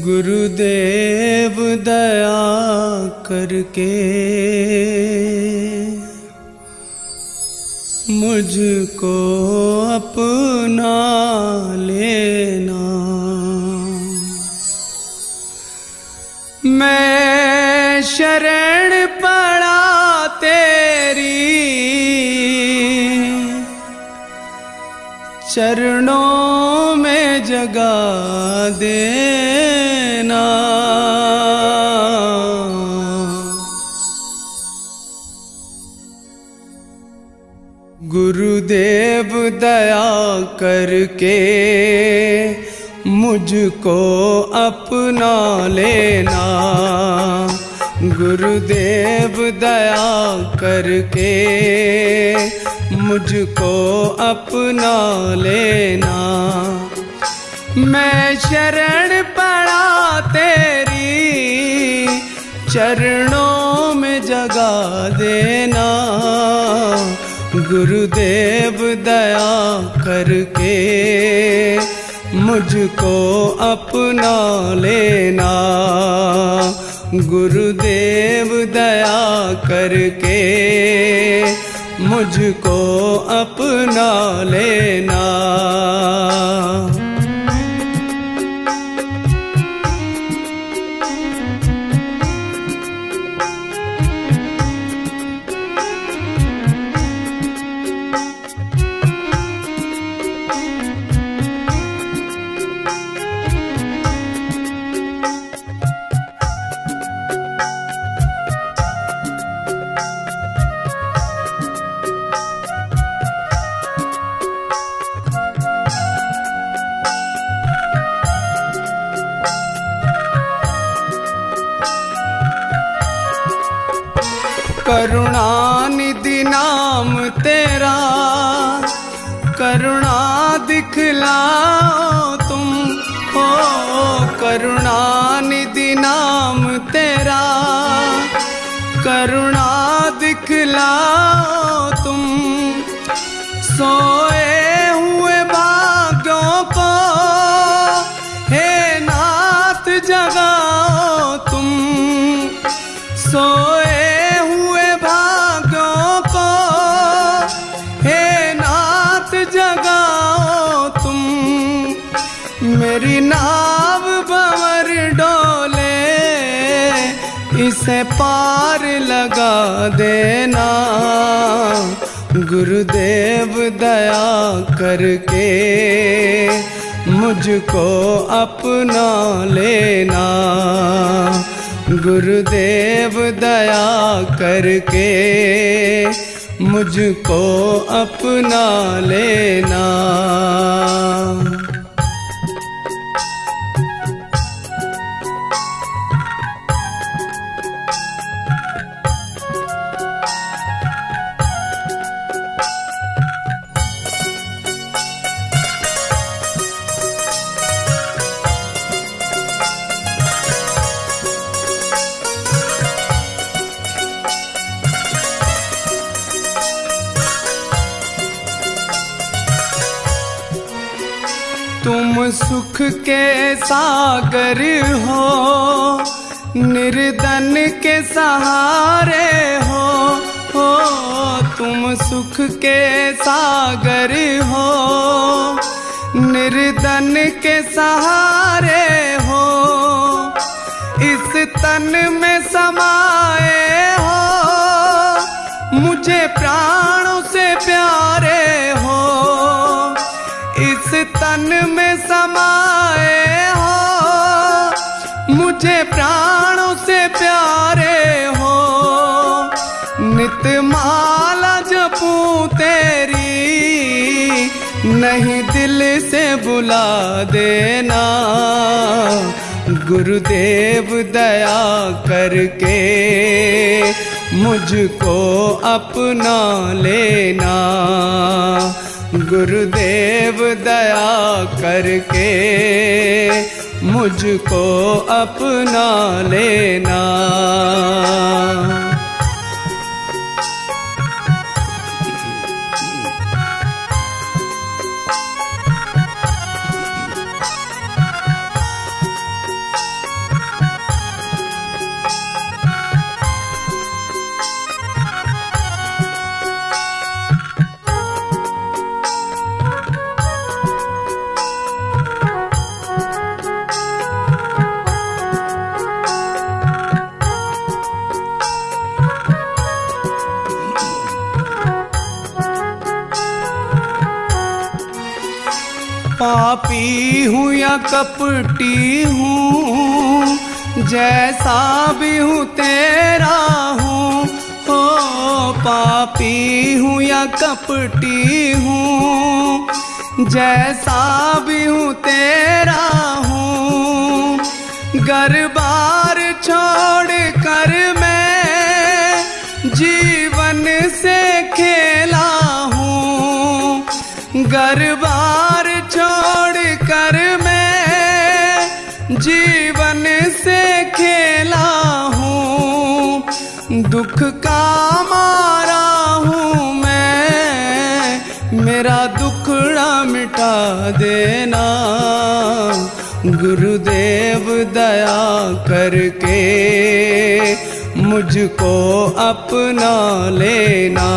गुरुदेव दया करके मुझको अपना लेना। मैं शरण पड़ा तेरी चरणों में जगा देना गुरुदेव, दया करके मुझको अपना लेना। गुरुदेव, दया करके मुझको अपना लेना। मैं शरण पड़ा तेरी, चरणों में जगा देना। गुरुदेव दया करके मुझको अपना लेना। गुरुदेव दया करके मुझको अपना लेना। ना इसे पार लगा देना। गुरुदेव दया करके मुझको अपना लेना। गुरुदेव दया करके मुझको अपना लेना। सुख के सागर हो, निर्धन के सहारे हो हो, तुम सुख के सागर हो, निर्धन के सहारे हो, इस तन में समाए हो, मुझे प्राणों से प्यारे हो। समाए हो। मुझे प्राणों से प्यारे हो। नित माला जपूं तेरी, नहीं दिल से बुला देना। गुरुदेव दया करके मुझको अपना लेना। गुरुदेव दया करके मुझको अपना लेना। पापी हूँ या कपटी हूँ, जैसा भी हूँ तेरा हूँ। हो पापी हूँ या कपटी हूँ, जैसा भी हूँ तेरा हूँ। घर बार छोड़ कर मैं जीवन से खेला हूँ। घर जीवन से खेला हूँ, दुख का मारा हूँ मैं। मेरा दुखड़ा मिटा देना, गुरुदेव दया करके मुझको अपना लेना।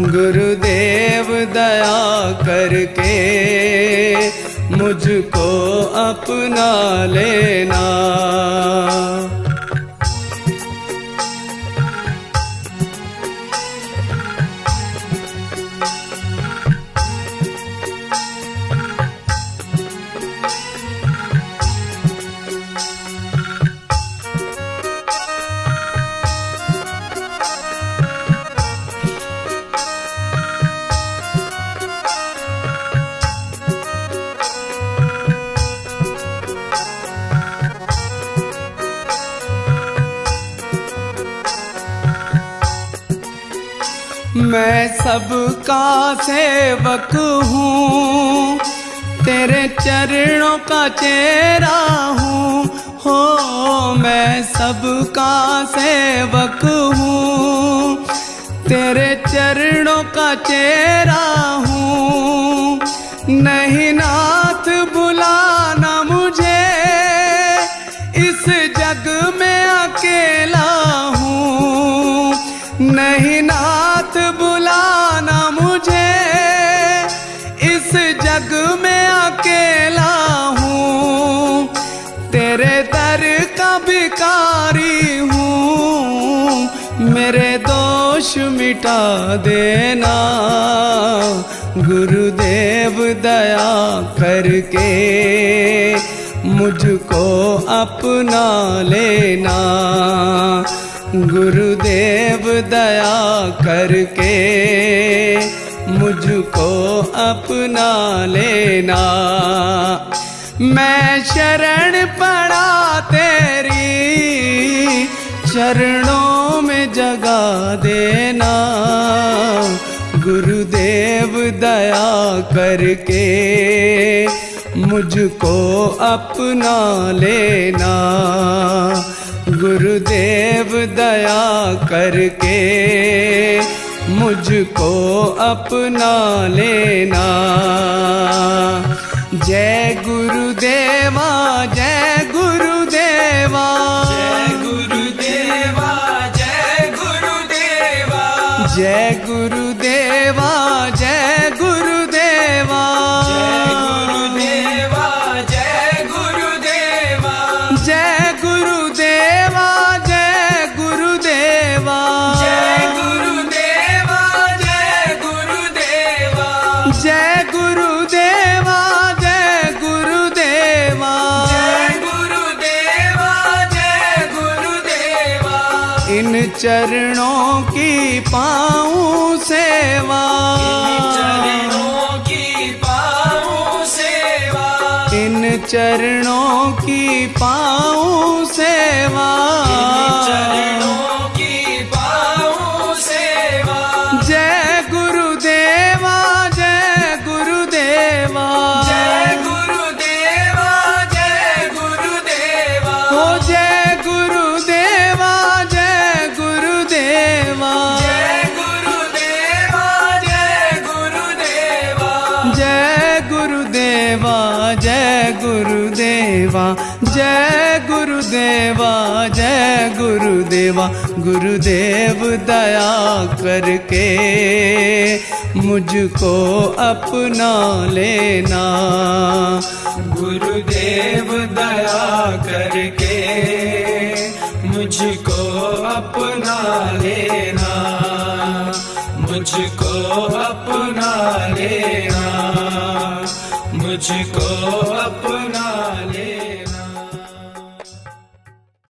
गुरुदेव दया करके लेना। मैं सबका सेवक हूँ। तेरे चरणों का चेहरा हूँ। हो, मैं सबका सेवक हूँ। तेरे चरणों का चेहरा हूँ। नहीं मिटा देना। गुरुदेव दया करके मुझको अपना लेना। गुरुदेव दया करके मुझको अपना लेना। मैं शरण पड़ा तेरी चरणों में जगा देना। गुरुदेव, दया करके मुझको अपना लेना। गुरुदेव, दया करके मुझको अपना लेना। जय गुरुदेवा गुरुदेवा जय गुरुदेवा चरणों की पाऊँ सेवा। चरणों की पाऊँ सेवा इन चरणों की पाऊँ जय गुरुदेवा जय गुरुदेवा, गुरुदेव दया करके मुझको अपना लेना। गुरुदेव दया करके मुझको अपना लेना। मुझको अपना लेना। मुझको